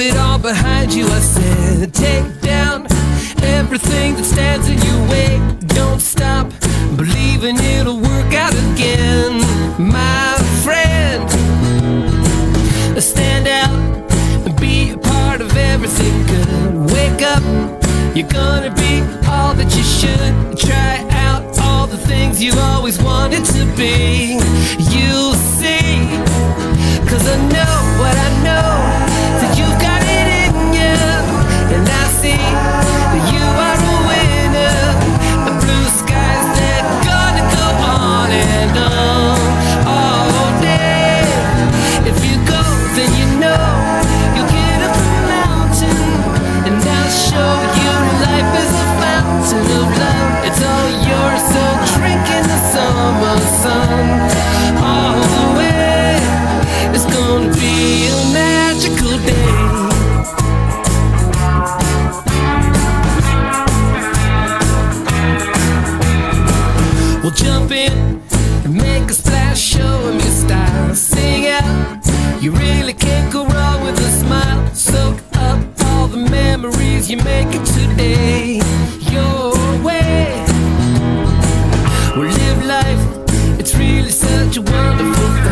behind you. I said, take down everything that stands in your way. Don't stop believing it'll work out again, my friend. Stand out and be a part of everything good. Wake up, you're gonna be all that you should. Try out all the things you've always wanted to be. Be a magical day. We'll jump in and make a style. Sing out, you really can't go wrong with a smile. Soak up all the memories you today. Your way, we'll live life. It's really such a wonderful thing.